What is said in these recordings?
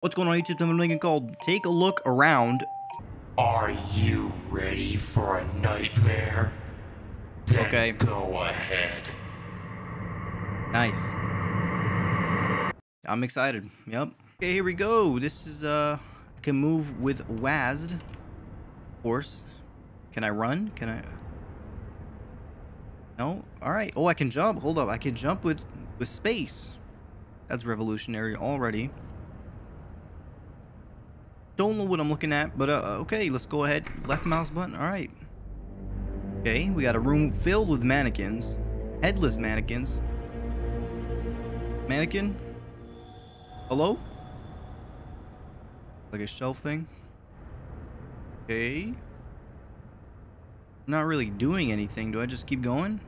What's going on YouTube? I'm Lincoln called Take a Look Around. Are you ready for a nightmare? Then Okay. go ahead. Nice. I'm excited. Yep. Okay, here we go. This is, uh, I can move with WASD. Of course. Can I run? Can I? No? Alright. Oh, I can jump. Hold up. I can jump with, with space. That's revolutionary already. Don't know what I'm looking at, but, uh, okay. Let's go ahead. Left mouse button. Alright. Okay, we got a room filled with mannequins. Headless mannequins. Mannequin? Hello? Like a shelf thing? Okay. Not really doing anything. Do I just keep going?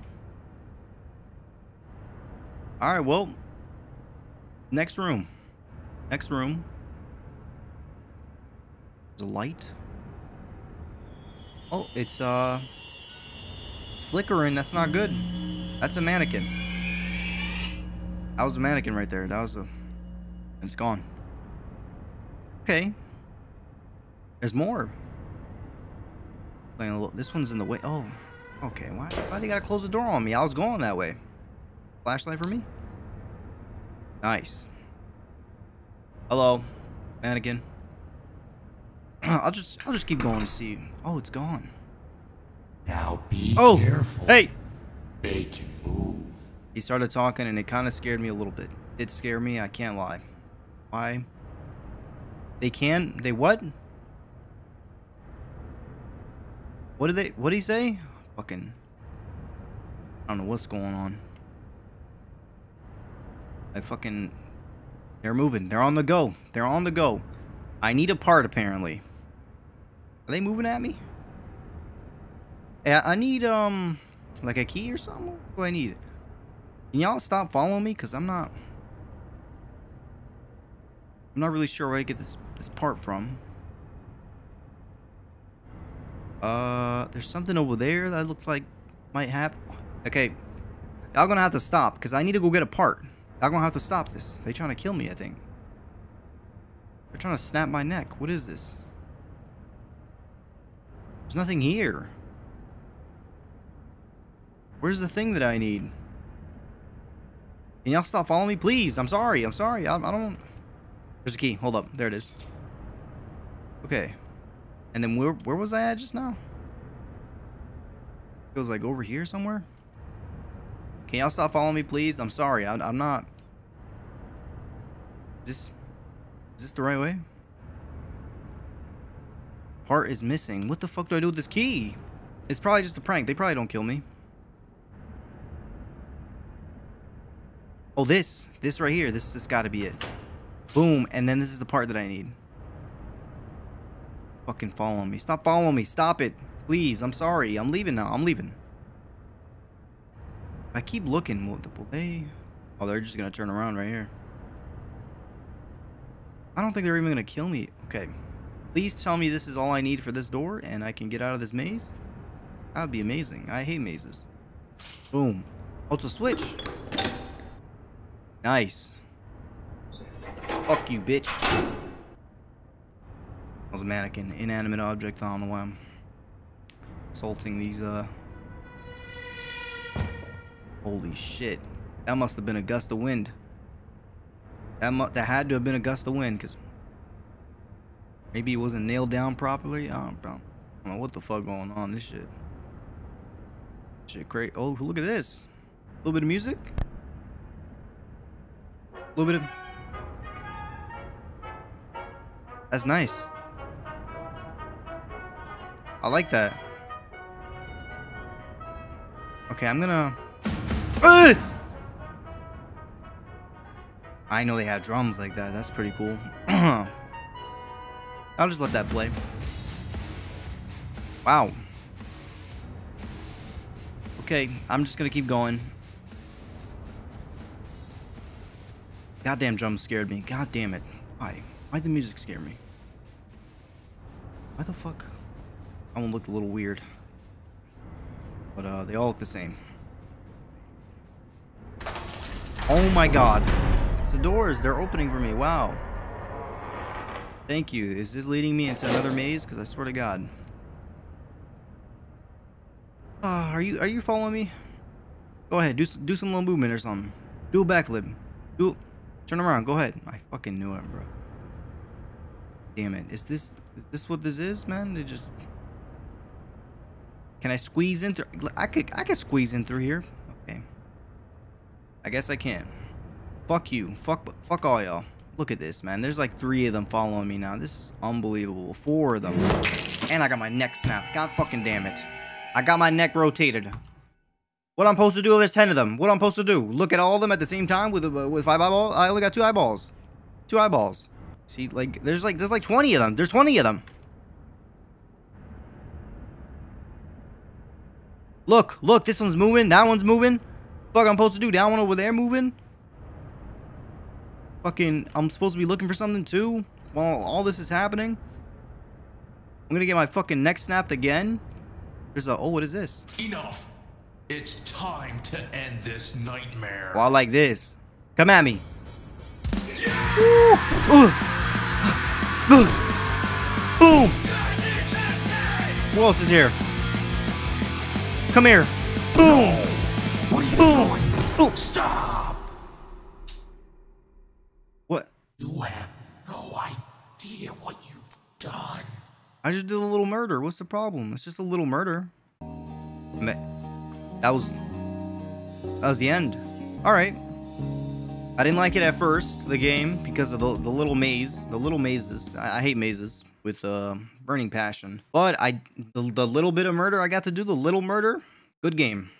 Alright, well. Next room. Next room. A light. Oh, it's, uh... It's flickering. That's not good. That's a mannequin. That was a mannequin right there. That was a... It's gone. Okay. There's more. This one's in the way. Oh. Okay. Why, why do you gotta close the door on me? I was going that way. Flashlight for me? Nice. Hello. Mannequin. I'll just... I'll just keep going to see. Oh, it's gone. Now be Oh! careful. Hey! They can move. He started talking and it kind of scared me a little bit. It scared me, I can't lie. Why? They can? They what? What did they, what did he say? Fucking, I don't know what's going on. I fucking, they're moving. They're on the go. They're on the go. I need a part apparently. Are they moving at me? Yeah, I need, um, like a key or something? What do I need? Can y'all stop following me? Because I'm not... I'm not really sure where I get this, this part from. Uh, there's something over there that looks like might have... Okay. Y'all gonna have to stop, because I need to go get a part. Y'all gonna have to stop this. They trying to kill me, I think. They're trying to snap my neck. What is this? There's nothing here. Where's the thing that I need? Can y'all stop following me, please? I'm sorry. I'm sorry. I, I don't. There's a key. Hold up. There it is. Okay. And then where where was I at just now? Was like over here somewhere. Can y'all stop following me, please? I'm sorry. I, I'm not. Is this is this the right way? Part is missing. What the fuck do I do with this key? It's probably just a prank. They probably don't kill me. Oh, this. This right here. This has got to be it. Boom. And then this is the part that I need. Fucking follow me. Stop following me. Stop it. Please. I'm sorry. I'm leaving now. I'm leaving. I keep looking. Will they... Oh, they're just going to turn around right here. I don't think they're even going to kill me. Okay. Please tell me this is all I need for this door and I can get out of this maze. That would be amazing. I hate mazes. Boom. Oh, it's a switch. Nice. Fuck you, bitch. That was a mannequin. Inanimate object. I don't know why I'm assaulting these, uh... Holy shit. That must have been a gust of wind. That that had to have been a gust of wind, because... Maybe it wasn't nailed down properly. I don't, I don't know what the fuck going on. This shit. Shit, great. Oh, look at this. A little bit of music. A little bit of... That's nice. I like that. Okay, I'm gonna... Ugh! I know they have drums like that. That's pretty cool. I'll just let that play. Wow. Okay, I'm just gonna keep going. Goddamn drum scared me. God damn it. Why? Why'd the music scare me? Why the fuck? That one looked a little weird. But uh, they all look the same. Oh my god. It's the doors. They're opening for me. Wow. Thank you. Is this leading me into another maze? Because I swear to God. Ah, are you are you following me? Go ahead, do do some little movement or something. Do a backflip. Do turn around. Go ahead. I fucking knew it, bro. Damn it. Is this is this what this is, man? They just Can I squeeze in through I could I could squeeze in through here. Okay. I guess I can. Fuck you. Fuck fuck all y'all. Look at this, man. There's like three of them following me now. This is unbelievable. Four of them. And I got my neck snapped. God fucking damn it. I got my neck rotated. What I'm supposed to do if there's ten of them? What I'm supposed to do? Look at all of them at the same time with uh, with five eyeballs? I only got two eyeballs. Two eyeballs. See, like there's like there's like 20 of them. There's 20 of them. Look, look, this one's moving. That one's moving. Fuck, I'm supposed to do that one over there moving. Fucking, I'm supposed to be looking for something too while all this is happening. I'm gonna get my fucking neck snapped again. There's a, oh, what is this? Enough. It's time to end this nightmare. Well, like this. Come at me. Ooh. Ugh. Ugh. Boom. Who else is here? Come here. Boom. What are you Boom. doing? Stop! What? You have no idea what you've done. I just did a little murder. What's the problem? It's just a little murder. That was that was the end. All right. I didn't like it at first, the game, because of the, the little maze, the little mazes. I, I hate mazes with uh, burning passion. But I, the, the little bit of murder I got to do, the little murder, good game.